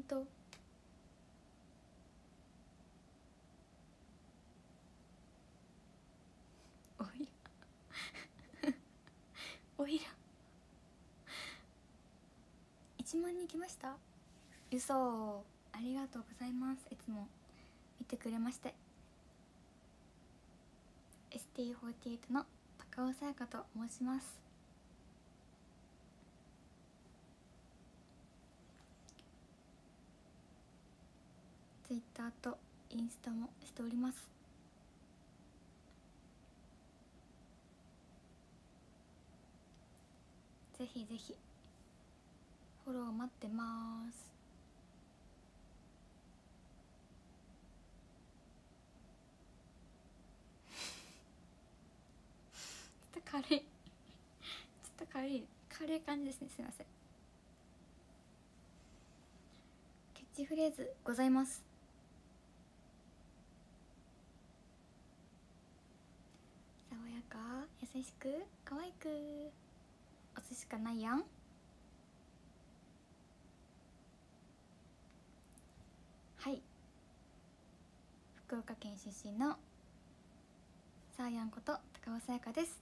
んとおいら。おいら。1万人来ました？嘘。ありがとうございます。いつも。見てくれまして。ST48 の高尾さやかと申します。ツイッターとインスタもしております。ぜひぜひフォロー待ってます。ちょっと軽い。ちょっと軽い軽い感じですね。すいません。キャッチフレーズございます爽やか優しく可愛く。押すしかないやん。はい。福岡県出身のさあやんこと高尾さやかです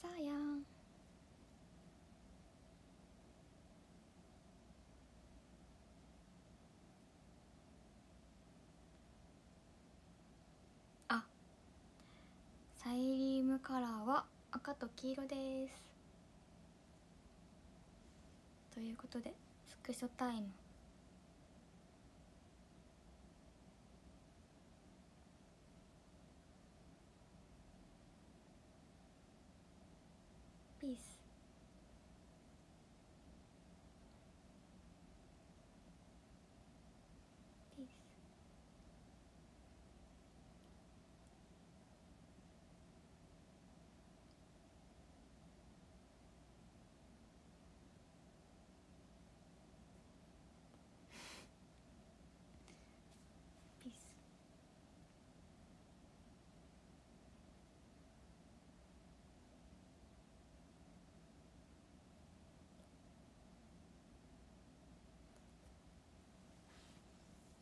さあやんあサイリウムカラーは赤と黄色です。ということでスクショタイム。ピースピースピース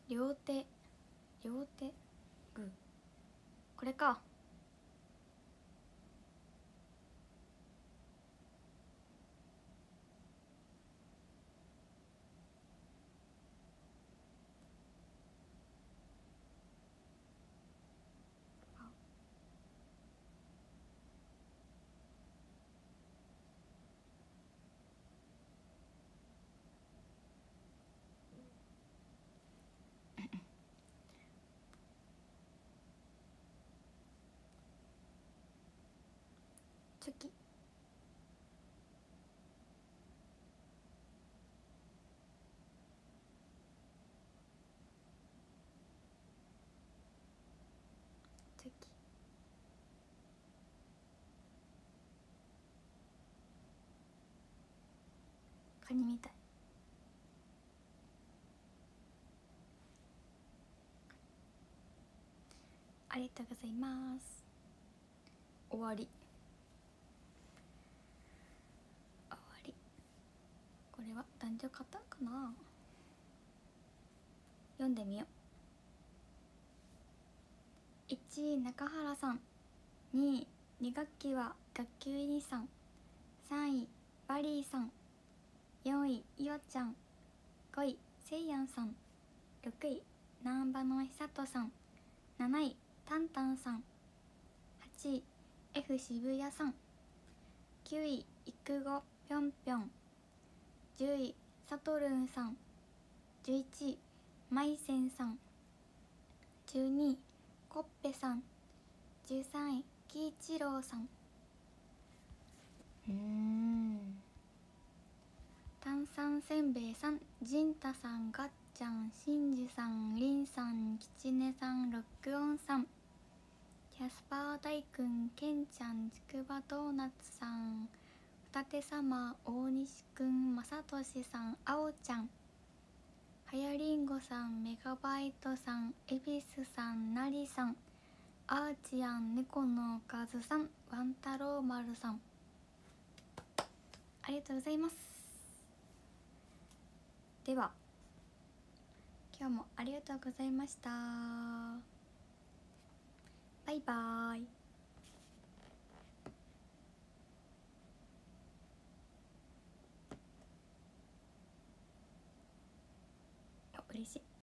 両手両手グーこれかチョキチョキカニみたい。ありがとうございます。終わり。終わり。これは男女型かな。読んでみよう。1位中原さん。2位2学期は学級委員さん。3位バリーさん。4位いわちゃん。5位せいやんさん。6位南波のひさとさん。7位たんたんさん。8位 F 渋谷さん。9位いくごぴょんぴょん。10位さとるんさん。11位まいせんさん。12位こっぺさん。13位きいちろうさん。うんせんべいさんじんたさんがっちゃんしんじさんりんさんきちねさんロックオンさん。キャスパー大くんけんちゃんちくばドーナツさん。二手様大西くんまさとしさんあおちゃん。はやりんごさんメガバイトさん恵比寿さんなりさん。アーチアン猫のおかずさんワン太郎丸さん。ありがとうございます。では。今日もありがとうございました。バイバーイ嬉しい。